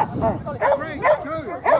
Three, two, one,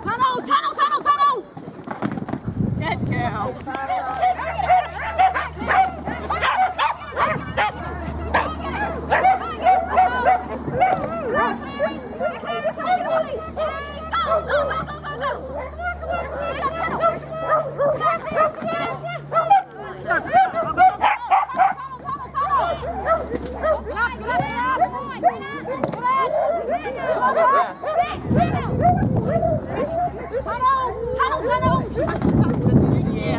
Tunnel, tunnel, tunnel, tunnel! Dead girl. Tunnel, tunnel, tunnel. Yeah.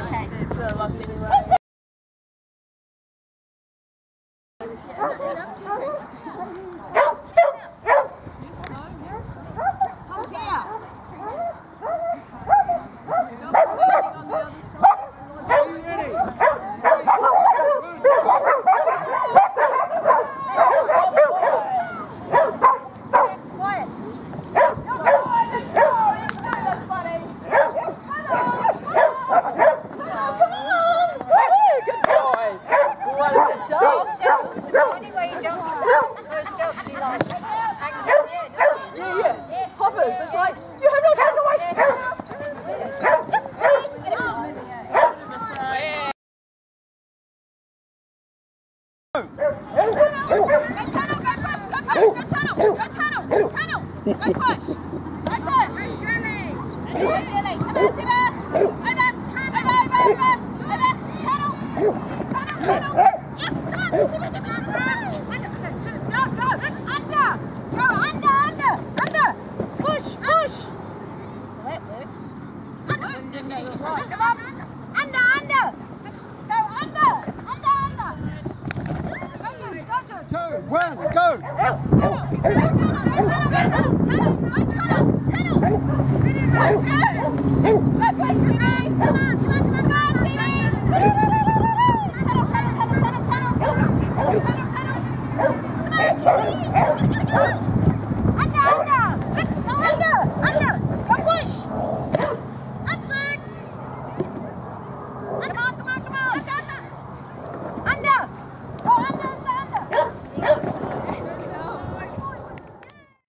Okay. Come here. Anyway, you don't Those jokes you like. Hang on there, don't you? Yeah, yeah. Hovers, it's like, you have no time to waste. Push, Come up. Under, under. Go under. Under, under. Go Jules, go Jules. Two, one, go. Oh!